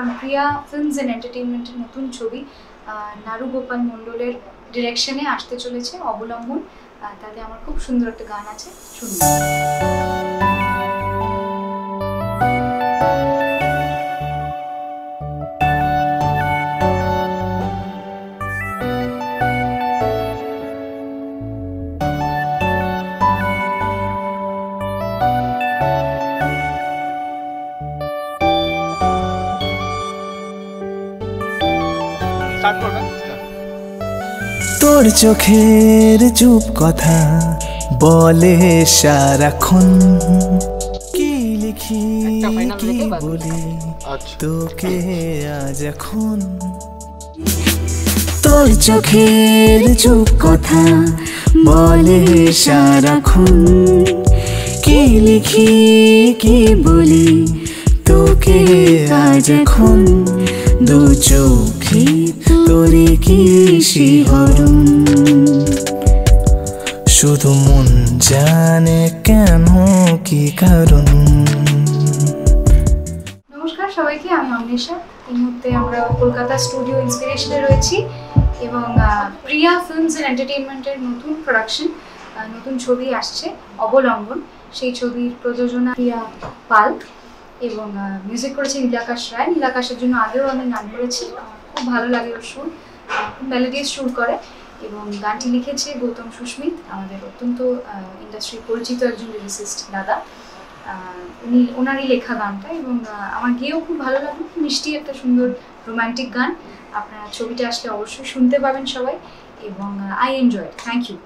কারণ প্রিয়া films and এন্টারটেনমেন্টের নতুন ছবি নারু গোপাল মণ্ডলের ডিরেকশনে আসতে চলেছে অবলম্বন। তাতে আমার খুব সুন্দর একটা গান আছে, শুনুন। স্টার্ট করবেন? তোর চোখের চুপ কথা বলে সারাক্ষণ। কি লিখি কি বলি আচ্ছা। তোকে আজ এখন। তোর চোখের চুপ কথা বলে সারাক্ষণ। কি লিখি কি বলি তোকে আজ এখন। দু চোখে কি শিহরণ শুধু মন জানে কেন কি কারণ? নমস্কার সবাইকে, আমি এই মুহূর্তে আমরা কলকাতা স্টুডিও ইন্সপিরেশনে রয়েছি এবং প্রিয়া ফিল্মস অ্যান্ড এন্টারটেনমেন্টের নতুন প্রোডাকশন নতুন ছবি আসছে, অবলম্বন। সেই ছবির প্রযোজনা প্রিয়া পাল এবং মিউজিক করেছে নীলাকাশ রায়। নীলাকাশের জন্য আগেও আমি গান করেছি। খুব ভালো লাগে ওর সুর। মেলোডিয়াস সুর করে এবং গানটি লিখেছে গৌতম সুস্মিত, আমাদের অত্যন্ত ইন্ডাস্ট্রি পরিচিত একজন লিরিসিস্ট দাদা। উনি, ওনারই লেখা গানটা এবং আমার গিয়েও খুব ভালো লাগল, খুব মিষ্টি একটা সুন্দর রোমান্টিক গান। আপনারা ছবিটা আসলে অবশ্যই শুনতে পাবেন সবাই এবং আই এনজয় থ্যাংক ইউ